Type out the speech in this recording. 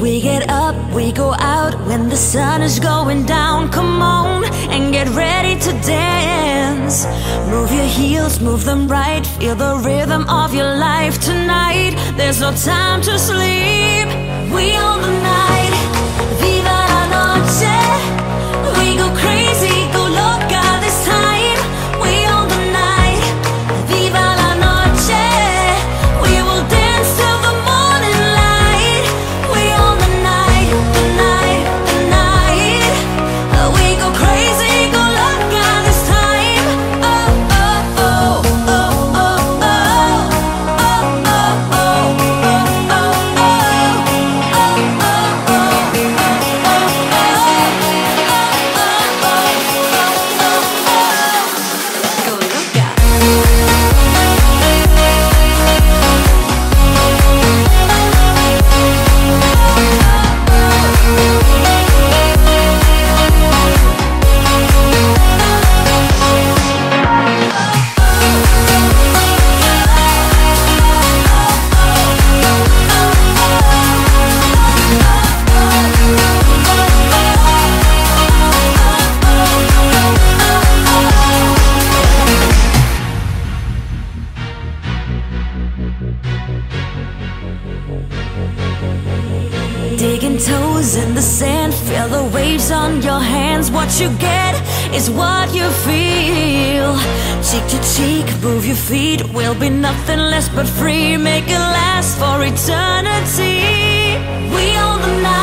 We get up, we go out when the sun is going down. Come on and get ready to dance. Move your heels, move them right. Feel the rhythm of your life tonight. There's no time to sleep. Digging toes in the sand, feel the waves on your hands. What you get is what you feel. Cheek to cheek, move your feet. We'll be nothing less but free. Make it last for eternity. We own the night.